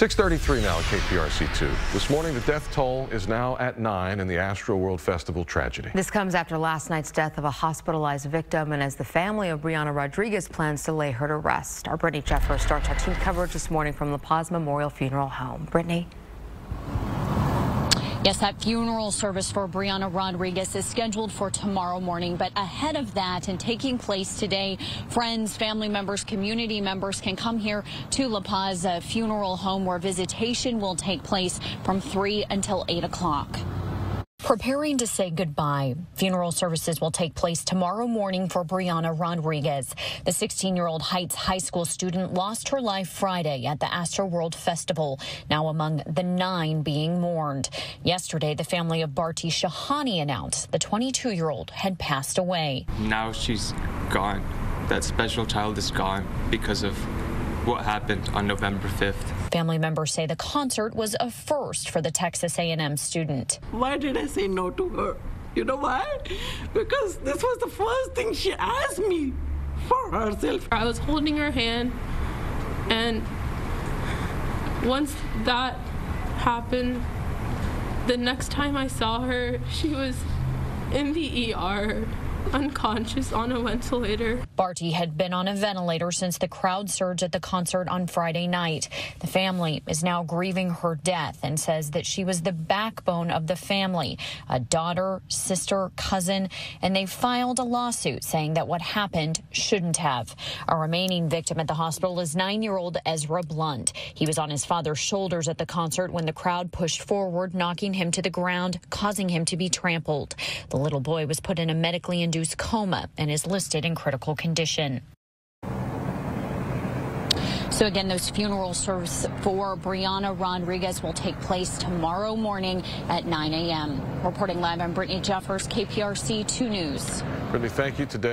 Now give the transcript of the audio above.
633 now at KPRC2. This morning, the death toll is now at 9 in the Astroworld Festival tragedy. This comes after last night's death of a hospitalized victim and as the family of Brianna Rodriguez plans to lay her to rest. Our Brittany Jeffers starts our team coverage this morning from La Paz Memorial Funeral Home. Brittany? Yes, that funeral service for Brianna Rodriguez is scheduled for tomorrow morning. But ahead of that and taking place today, friends, family members, community members can come here to La Paz Funeral Home where visitation will take place from 3 until 8 o'clock. Preparing to say goodbye. Funeral services will take place tomorrow morning for Brianna Rodriguez. The 16-year-old Heights High School student lost her life Friday at the Astroworld Festival, now among the nine being mourned. Yesterday, the family of Bharti Shahani announced the 22-year-old had passed away. Now she's gone. That special child is gone because of what happened on November 5th. Family members say the concert was a first for the Texas A&M student. Why did I say no to her? You know why? Because this was the first thing she asked me for herself. I was holding her hand and once that happened, the next time I saw her, she was in the ER unconscious on a ventilator. Bharti had been on a ventilator since the crowd surge at the concert on Friday night. The family is now grieving her death and says that she was the backbone of the family, a daughter, sister, cousin, and they filed a lawsuit saying that what happened shouldn't have. A remaining victim at the hospital is nine-year-old Ezra Blount. He was on his father's shoulders at the concert when the crowd pushed forward, knocking him to the ground, causing him to be trampled. The little boy was put in a medically induced coma and is listed in critical condition. So again, those funeral services for Brianna Rodriguez will take place tomorrow morning at 9 a.m. Reporting live, I'm Brittany Jeffers, KPRC 2 News. Brittany, thank you today.